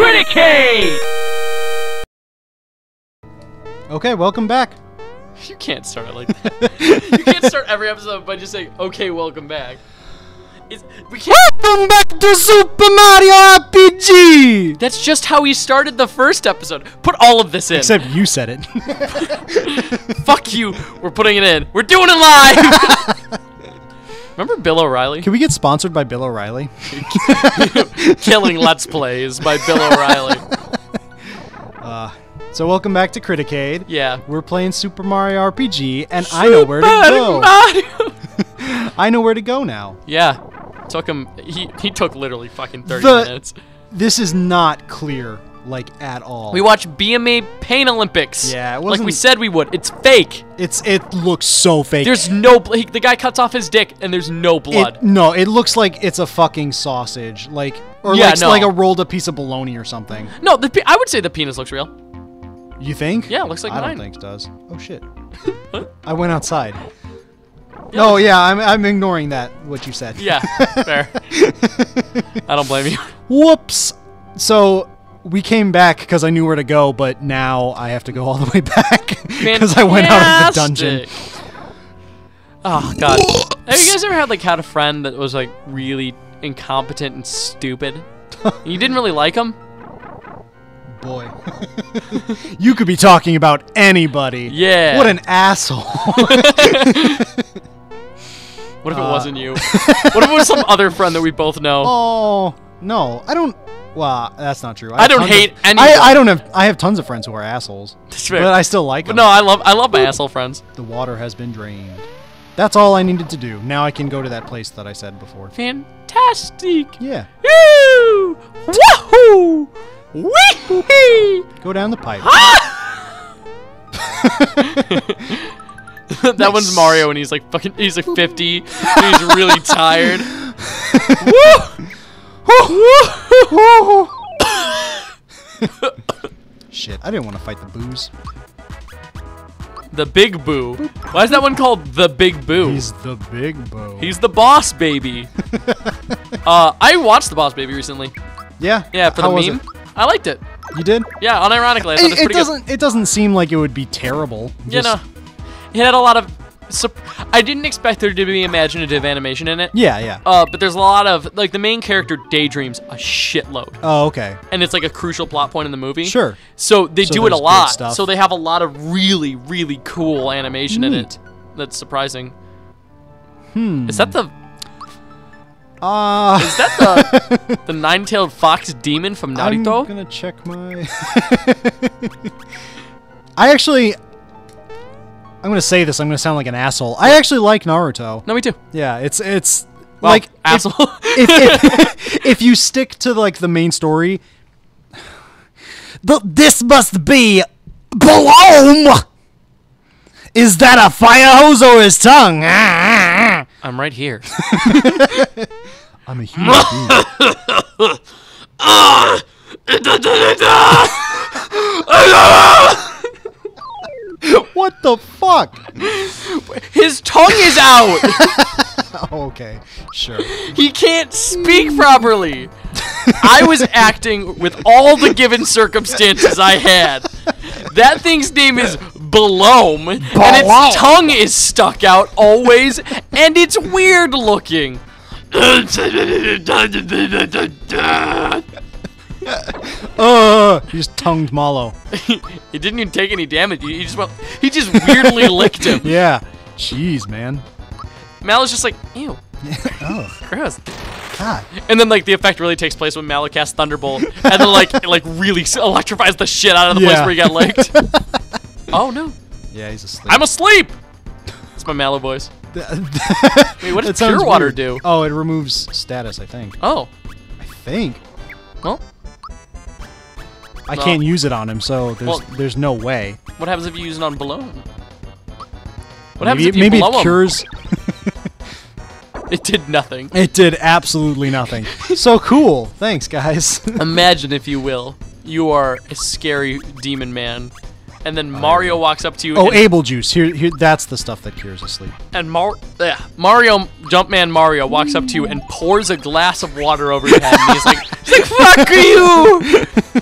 Criticade! Okay, welcome back. You can't start it like that. you can't start every episode by just saying, "Okay, welcome back." It's, we can't. Welcome back to Super Mario RPG! That's just how we started the first episode. Put all of this in. Except you said it. Fuck you. We're putting it in. We're doing it live. Remember Bill O'Reilly? Can we get sponsored by Bill O'Reilly? Killing Let's Plays by Bill O'Reilly. Uh, so welcome back to Criticade. Yeah. We're playing Super Mario RPG, and I know where to go. Mario. I know where to go now. Yeah. Took him. He he took literally fucking thirty The- minutes. This is not clear, like at all. We watched BMA Pain Olympics. Yeah, it like we said we would. It's fake. it's it looks so fake. There's no. the guy cuts off his dick and there's no blood. It, no, it looks like it's a fucking sausage, like or Yeah, like, no. like a rolled up piece of bologna or something. no, the I would say the penis looks real. You think? Yeah, it looks like I mine. don't think it does. Oh shit! I went outside. No, yeah, I'm I'm ignoring that what you said. Yeah, fair. I don't blame you. Whoops. So we came back because I knew where to go, but now I have to go all the way back because I went out of the dungeon. Oh god. Have you guys ever had like had a friend that was like really incompetent and stupid? you didn't really like him? Boy, you could be talking about anybody. Yeah. What an asshole. What if it Uh, wasn't you? what if it was some other friend that we both know? oh no, I don't. Well, that's not true. I have don't hate of. I, I don't have. I have tons of friends who are assholes, That's fair. but I still like But them. no, I love I love my asshole friends. The water has been drained. That's all I needed to do. Now I can go to that place that I said before. Fantastic. Yeah, Woo! Wahoo! Wee! go down the pipe. that one's Mario and he's like fucking he's like 50 and he's really tired. Shit, I didn't want to fight the booze. The Big Boo. Why is that one called the Big Boo? He's the big boo. He's the boss baby. uh, I watched the boss baby recently. yeah, Yeah, for the meme. I liked it. You did? Yeah, unironically, I it, It, it doesn't. It doesn't seem like it would be terrible. good. You Just- know, it had a lot of. I didn't expect there to be imaginative animation in it. Yeah, yeah. Uh, but there's a lot of like the main character daydreams a shitload, Oh, okay. and it's like a crucial plot point in the movie. Sure. So they So do it a lot. stuff. So they have a lot of really, really cool animation in it. That's surprising. Hmm. Is that the Uh, is that the the nine-tailed fox demon from Naruto? I'm gonna check my. I actually. I'm gonna say this. I'm gonna sound like an asshole. I actually like Naruto. No, me too. Yeah, it's it's Well, like if- asshole. if, if, if you stick to like the main story, the, this must be Belome. Is that a fire hose or his tongue? I'm right here. I'm a human being. Ah! what the fuck? His tongue is out. Oh, okay, sure. he can't speak properly. I was acting with all the given circumstances I had. That thing's name is Belome, and its tongue is stuck out always, and it's weird looking. Uh, he just tongued Mallow. he didn't even take any damage. He just went, he just weirdly licked him. Yeah. Jeez, man. Mallow's just like, ew, Oh, gross. God. And then like the effect really takes place when Malo casts Thunderbolt, and then like it, like really electrifies the shit out of the place where he got licked. oh no, Yeah, he's asleep. I'm asleep. It's my Mallow voice. Wait, what does pure water weird. do? Oh, it removes status, I think. Oh, I think. well, I Well- can't use it on him, so there's Well- there's no way. what happens if you use it on Belome? What maybe happens if you maybe blow it cures. It did nothing. It did absolutely nothing. so cool. Thanks, guys. Imagine, if you will, you are a scary demon man, and then Mario oh. walks up to you. Oh, able juice. Here, here. That's the stuff that cures asleep. and Mar- yeah, Mario, Jumpman Mario walks up to you and pours a glass of water over your head, and he's like, he's like, "Fuck you!"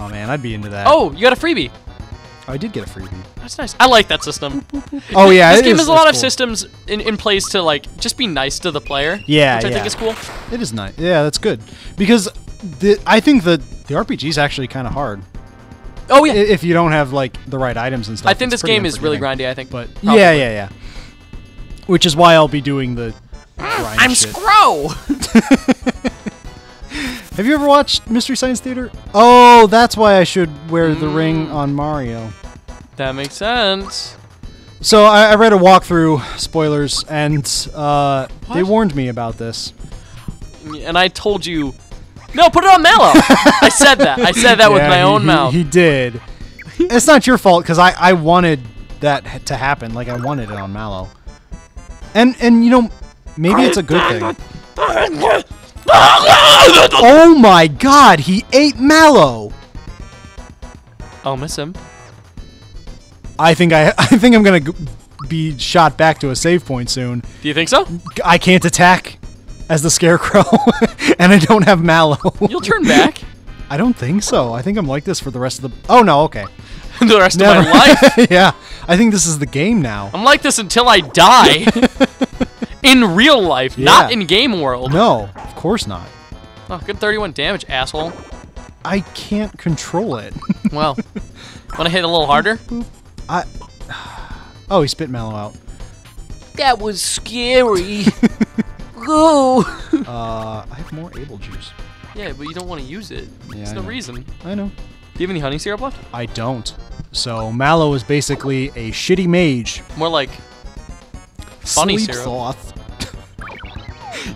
Oh man, I'd be into that. Oh, you got a freebie. I did get a freebie. That's nice. I like that system. Oh yeah, this it game is- has a lot of cool. systems in, in place to like just be nice to the player. Yeah, which I yeah. think is cool. It is nice. Yeah, that's good because the, I think the the RPG is actually kind of hard Oh yeah, if you don't have like the right items and stuff. I think this game is really grindy. I think, But Probably. yeah, yeah, yeah. Which is why I'll be doing the. grind I'm shit. Scro. Have you ever watched Mystery Science Theater? Oh, that's why I should wear the ring Mm. on Mario. that makes sense. So I, I read a walkthrough, spoilers, and uh, they warned me about this. And I told you, no, put it on Mallow. I said that. I said that with my he- own he- mouth. He did. it's not your fault because I, I wanted that to happen. Like I wanted it on Mallow. And and you know maybe it's a good thing. Oh my God! He ate Mallow. I'll miss him. I think I I think I'm gonna be shot back to a save point soon. Do you think so? I can't attack as the Scarecrow, and I don't have Mallow. You'll turn back I don't think so. I think I'm like this for the rest of the. Oh no, okay. the rest Never. of my life. yeah, I think this is the game now. I'm like this until I die. In real life, not in game world. No, of course not. Oh, good 31 damage, asshole. I can't control it. Well, want to hit a little harder? I. Oh, he spit Mallow out. That was scary. Go. Uh, I have more able juice. Yeah, but you don't want to use it. Yeah, There's no reason. I know. Do you have any honey syrup left? I don't. So Mallow is basically a shitty mage. More like Funny Sleep syrup. sloth.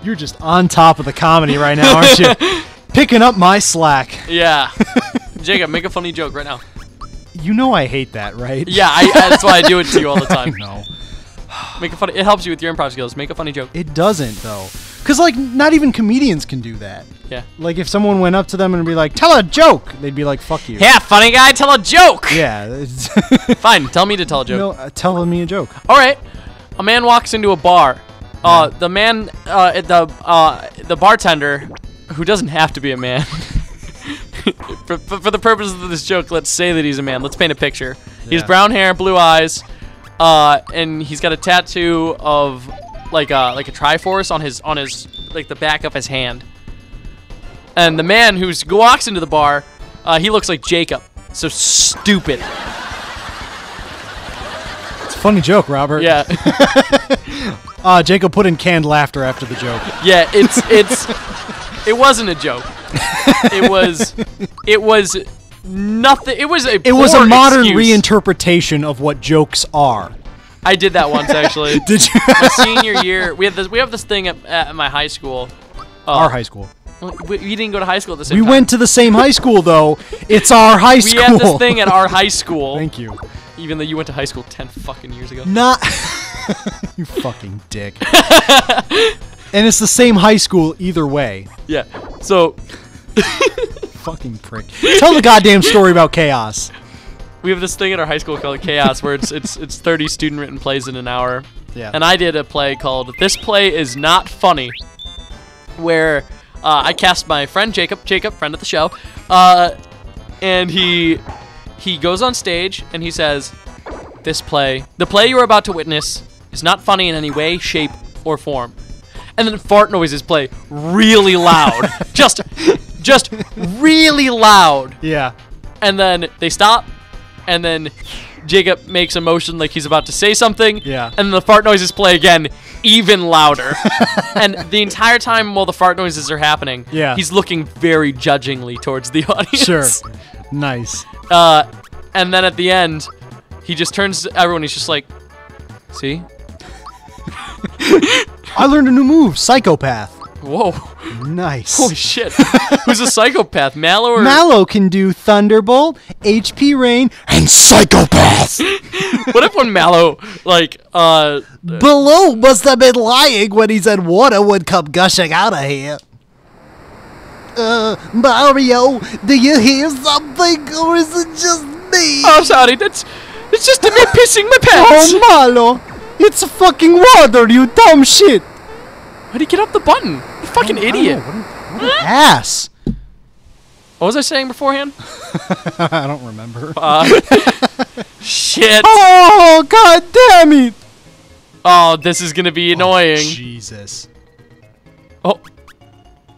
You're just on top of the comedy right now, aren't you? Picking up my slack. yeah. Jacob, make a funny joke right now. You know I hate that, right? Yeah, I, that's why I do it to you all the time. No. Make a funny. It helps you with your improv skills. Make a funny joke. It doesn't though. Cause like not even comedians can do that. Yeah. Like if someone went up to them and be like, "Tell a joke," they'd be like, "Fuck you." Yeah, funny guy, tell a joke. Yeah. Fine, tell me to tell a joke. no, uh, tell me a joke. All right. A man walks into a bar. Uh, the man, uh, the uh, the bartender, who doesn't have to be a man. for, for, for the purposes of this joke, let's say that he's a man. Let's paint a picture. Yeah. brown hair, blue eyes, uh, and he's got a tattoo of like a like a Triforce on his on his like the back of his hand. And the man who's who walks into the bar, uh, he looks like Jacob. So stupid. Funny joke, Robert. Yeah. Uh, Jacob put in canned laughter after the joke. Yeah, it's it's it wasn't a joke. It was it was nothing. It was a It was a modern excuse. reinterpretation of what jokes are. I did that once actually. Did you? my senior year, we have this we have this thing at, at my high school. Uh, our high school. We, we didn't go to high school at the same We time. went to the same high school though. It's our high school. We had this thing at our high school. Thank you. Even though you went to high school ten fucking years ago. Not you fucking dick. and it's the same high school either way. Yeah. So Fucking prick. Tell the goddamn story about chaos. we have this thing at our high school called Chaos, where it's it's it's 30 student written plays in an hour. Yeah. And I did a play called "This Play Is Not Funny," where uh, I cast my friend Jacob, Jacob, friend of the show, uh, and he he goes on stage and he says, "This play, the play you are about to witness, is not funny in any way, shape, or form." And then fart noises play really loud, just just really loud yeah. and then they stop, and then Jacob makes a motion like he's about to say something. Yeah. And the fart noises play again, even louder. and the entire time while the fart noises are happening, Yeah. he's looking very judgingly towards the audience. Sure. Nice. Uh, and then at the end, he just turns to everyone. He's just like, "See? I learned a new move, psychopath. Whoa! Nice. Holy shit! Who's a psychopath, Mallow or Mallow can do Thunderbolt, HP Rain, and Psychopath. what if when Mallow like uh Belome must have been lying when he said water would come gushing out of here. Uh, Mario, do you hear something, or is it just me? Oh, I'm sorry. That's it's just me pissing my pants. Oh, Mallow! It's fucking water, you dumb shit! How'd he get up the button? You fucking I don't idiot. know, What, an, what an ass! What was I saying beforehand? I don't remember. Uh, shit. Oh, god damn it! Oh, this is gonna be annoying. Jesus. Oh,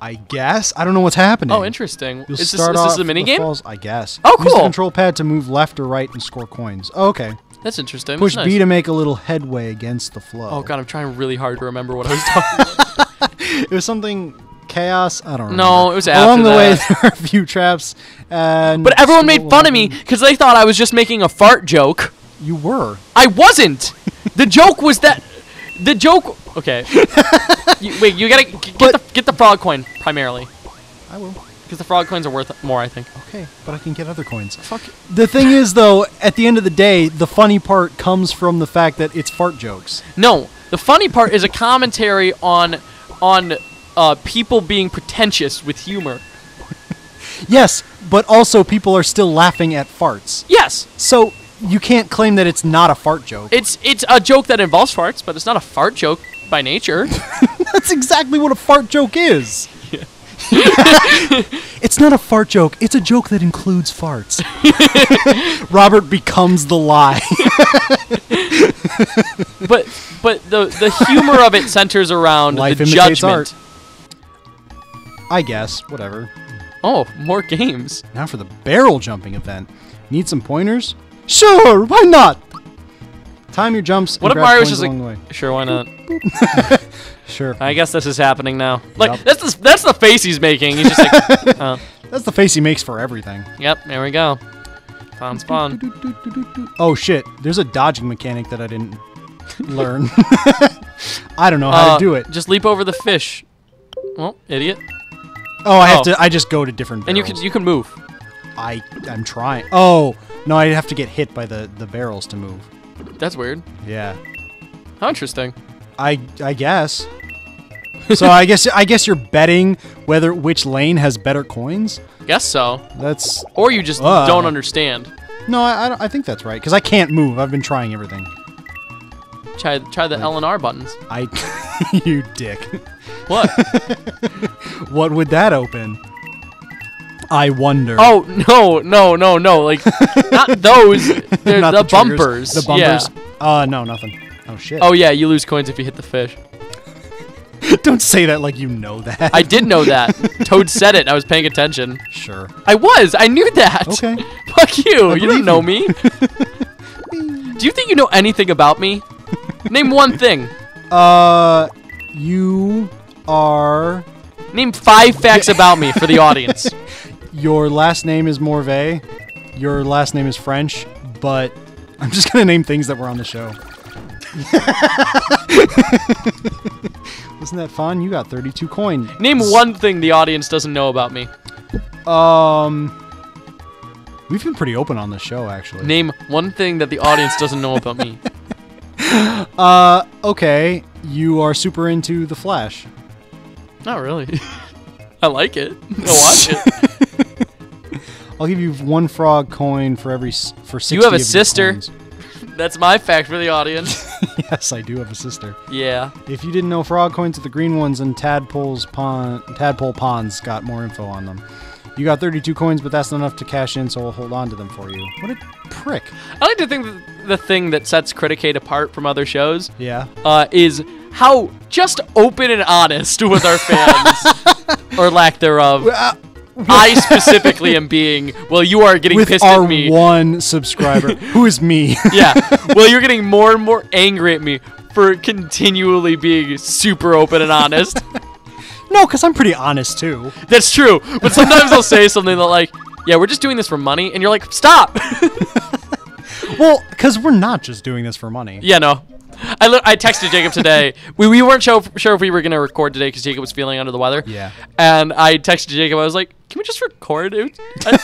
I guess? I don't know what's happening. oh, interesting. You'll Is this, start is this a mini the game? falls- I guess. Oh, cool. Use the control pad to move left or right and score coins. Oh, okay. That's interesting. Push That's B to make a little headway against the flow. Oh god, I'm trying really hard to remember what I was talking. about. It was something chaos. I don't know. No, it was Along the way, there are a few traps, and But everyone made fun of me because they thought I was just making a fart joke. You were. I wasn't. the joke was that. The joke. Okay. you, wait, you gotta get But- the get the frog coin primarily I will. because the frog coins are worth more. I think. Okay, but I can get other coins. Fuck. The thing is, though, at the end of the day, the funny part comes from the fact that it's fart jokes. No, the funny part is a commentary on on uh, people being pretentious with humor. Yes, but also people are still laughing at farts. Yes, So you can't claim that it's not a fart joke. it's it's a joke that involves farts, but it's not a fart joke by nature. That's exactly what a fart joke is. it's not a fart joke. It's a joke that includes farts. Robert becomes the lie. but but the the humor of it centers around Life the judgment. art. I guess. Whatever. Oh, more games. Now for the barrel jumping event. Need some pointers? Sure, why not? Time your jumps. What if Mario's coins just like, sure, why not? Sure. I guess this is happening now. Like Yup. that's the that's the face he's making. He's just like, oh, That's the face he makes for everything. yep, there we go. Sounds fun. Oh shit! There's a dodging mechanic that I didn't learn. I don't know how Uh, to do it. Just leap over the fish. Well, idiot. Oh, I have oh. to. I just go to different. And you can you can move. I I'm trying. Oh no! I'd have to get hit by the the barrels to move. That's weird. Yeah. How interesting. I I guess. so I guess I guess you're betting whether which lane has better coins. Guess so. That's Or you just Uh. don't understand. no. I I, I think that's right because I can't move. I've been trying everything. Try try the L and R buttons. I you dick. What? What would that open? I wonder. oh no no no no! Like not those. They're Not the, triggers. bumpers. The Yeah. bumpers. Uh no, nothing. Oh shit. Oh yeah, you lose coins if you hit the fish. Don't say that like you know that. I did know that. Toad said it. I was paying attention. sure. I was. I knew that. Okay. Fuck you. you don't know me. Do you think you know anything about me? Name one thing. Uh, you are. Name five facts about me for the audience. Your last name is Morvay. Your last name is French, but I'm just gonna name things that were on the show. Wasn't that fun? You got 32 coin. Name one thing the audience doesn't know about me. Um, we've been pretty open on the show, actually. Name one thing that the audience doesn't know about me. Uh, okay. You are super into the Flash. Not really. I like it. I'll watch it. I'll give you one frog coin for every for 60 You have a sister. That's my fact for the audience. yes, I do have a sister. Yeah. If you didn't know, frog coins are the green ones, and tadpoles pond tadpole ponds got more info on them. You got 32 coins, but that's not enough to cash in, so we'll hold on to them for you. What a prick! I like to think that the thing that sets Criticade apart from other shows Yeah. uh, is how just open and honest with our fans, or lack thereof. I specifically am being, well, you are getting With pissed our at me. one subscriber, who is me. yeah. Well, you're getting more and more angry at me for continually being super open and honest. no, because I'm pretty honest too. That's true. But sometimes I'll say something that like, yeah, we're just doing this for money, and you're like, stop. Well, because we're not just doing this for money. yeah, no. I, li- I texted Jacob today. We, we weren't sure, sure if we were gonna record today because Jacob was feeling under the weather. Yeah. And I texted Jacob. I was like, "Can we just record it?"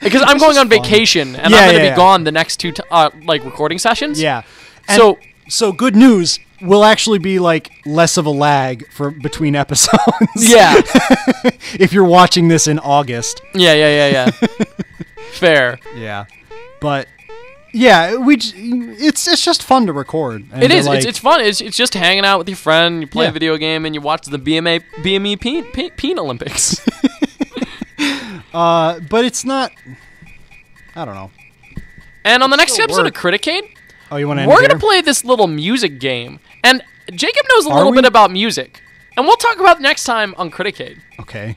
Because I'm going is on fun. vacation and Yeah, I'm gonna yeah, be gone the next two t- uh, like recording sessions. Yeah. And So- so good news. We'll actually be like less of a lag for between episodes. Yeah. if you're watching this in August. Yeah. Yeah. Yeah. Yeah. Fair. Yeah. but yeah, we j- it's it's just fun to record. And It like- it's, it's fun. It's, it's just hanging out with your friend. You play Yeah. a video game and you watch the BMA BME Peen, Peen, Peen Olympics. uh, but it's not. I don't know. and on the next episode work. of Criticade, Oh, you want to? we're gonna play this little music game. And Jacob knows a Are little we? bit about music, and we'll talk about next time on Criticade. Okay.